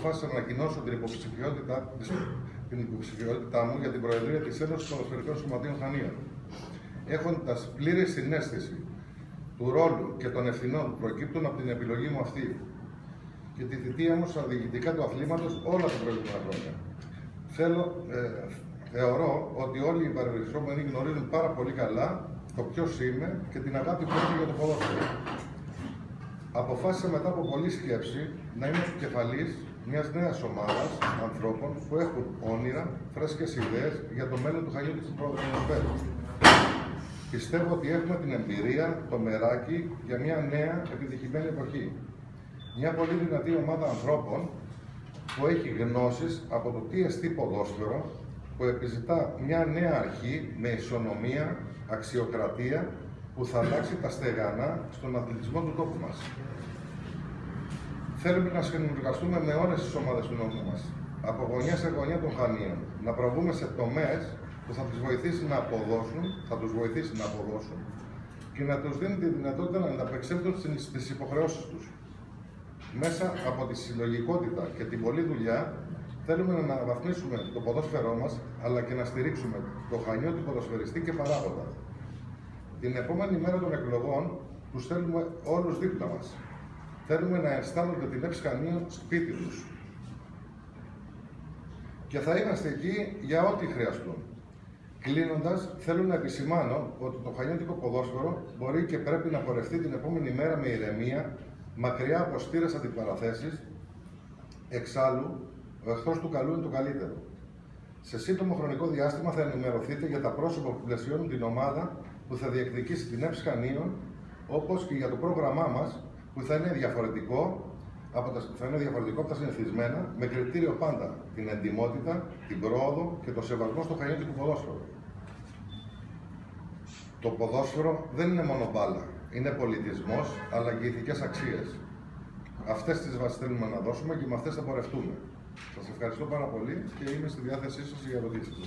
αποφάσισα να ανακοινώσω την υποψηφιότητα, την υποψηφιότητά μου για την Προεδρία της Ένωσης των Ποδοσφαιρικών Σωματείων Χανίων. Έχοντας πλήρη συνέστηση του ρόλου και των ευθυνών που προκύπτουν από την επιλογή μου αυτή και τη θητεία μου στα διοικητικά του αθλήματος όλα τα προηγούμενα χρόνια. Θέλω, ε, θεωρώ ότι όλοι οι παρευρισκόμενοι γνωρίζουν πάρα πολύ καλά το ποιος είμαι και την αγάπη που έχω για το ποδόσφαιρο. Αποφάσισα μετά από πολλή σκέψη να είμαι επικεφαλής μιας νέας ομάδας ανθρώπων που έχουν όνειρα, φρέσκες ιδέες για το μέλλον του του ποδοσφαίρου. Πιστεύω ότι έχουμε την εμπειρία, το μεράκι για μια νέα επιτυχημένη εποχή. Μια πολύ δυνατή ομάδα ανθρώπων που έχει γνώσεις από το τι εστί ποδόσφαιρο, που επιζητά μια νέα αρχή με ισονομία, αξιοκρατία, που θα αλλάξει τα στεγανά στον αθλητισμό του τόπου μας. Θέλουμε να συνεργαστούμε με όλες τις ομάδες του νόμου μας, από γωνιά σε γωνιά των Χανίων, να προβούμε σε τομές που θα τους βοηθήσει να αποδώσουν, θα τους βοηθήσει να αποδώσουν και να τους δίνει τη δυνατότητα να ανταπεξέλθουν στις υποχρεώσεις τους. Μέσα από τη συλλογικότητα και την πολλή δουλειά θέλουμε να αναβαθμίσουμε το ποδόσφαιρό μας, αλλά και να στηρίξουμε το χανιώτη ποδοσφαιριστή και παράγοντα. Την επόμενη μέρα των εκλογών τους θέλουμε όλους δίπλα μας. Θέλουμε να αισθάνονται την έψη Χανίων σπίτι τους. Και θα είμαστε εκεί για ό,τι χρειαστούν. Κλείνοντας, θέλω να επισημάνω ότι το χανιώτικο ποδόσφαιρο μπορεί και πρέπει να πορευτεί την επόμενη μέρα με ηρεμία, μακριά από στήρες αντιπαραθέσεις. Εξάλλου, ο εχθρός του καλού είναι το καλύτερο. Σε σύντομο χρονικό διάστημα θα ενημερωθείτε για τα πρόσωπα που πλαισιώνουν την ομάδα που θα διεκδικήσει την ΕΠΣ Χανίων, όπως και για το πρόγραμμά μας που θα είναι διαφορετικό από τα, θα είναι διαφορετικό από τα συνηθισμένα, με κριτήριο πάντα την εντιμότητα, την πρόοδο και το σεβασμό στο χανιώτικο ποδόσφαιρο. Το ποδόσφαιρο δεν είναι μόνο μπάλα. Είναι πολιτισμός, αλλά και ηθικές αξίες. Αυτές τις βάσεις θέλουμε να δώσουμε και με αυτές θα πορευτούμε. Σας ευχαριστώ πάρα πολύ και είμαι στη διάθεσή σας για ερωτήσεις.